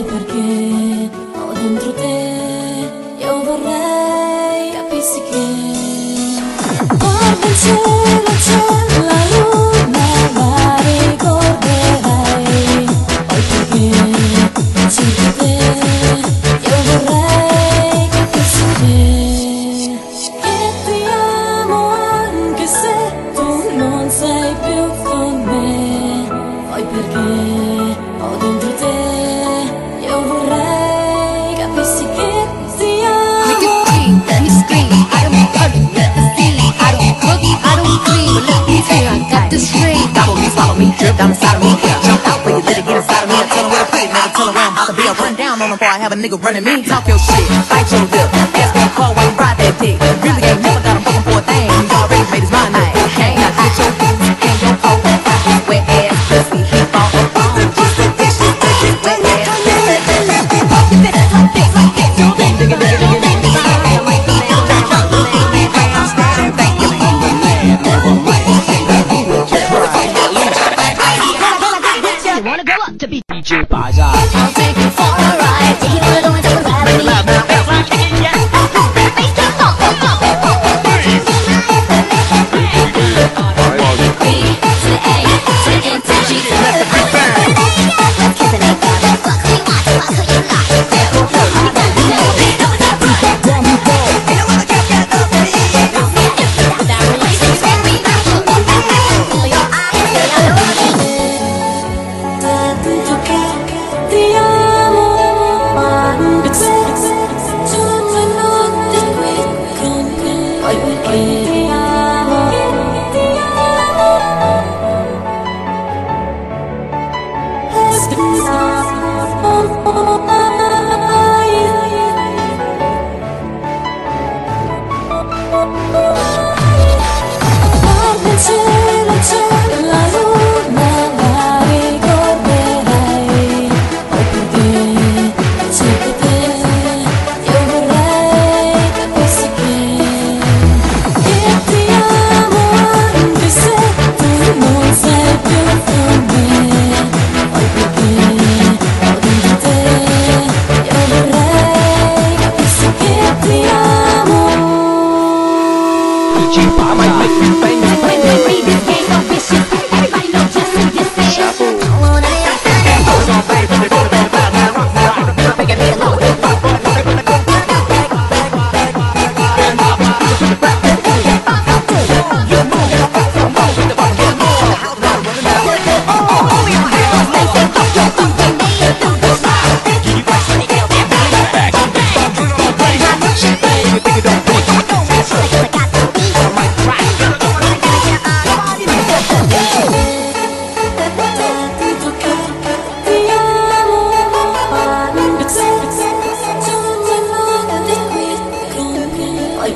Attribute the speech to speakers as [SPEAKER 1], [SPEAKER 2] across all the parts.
[SPEAKER 1] Poi perché ho dentro te, io vorrei capissi che guarda il cielo, c'è la luna, la ricorderai. Poi perché cerco te, io vorrei capissi che che ti amo anche se tu non sei più con me. Poi perché
[SPEAKER 2] to never I'm about to be. I run down on 'em before I have a nigga running me. Talk your shit, bite your lip. Ask a call while you ride that dick. Really ain't never got fucking a thing. He already made his mind up. Now get your boots and your. Wet ass pussy, he fall up on. A a wet ass pussy. Oh cheap, I might make you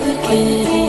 [SPEAKER 3] like
[SPEAKER 4] a kid.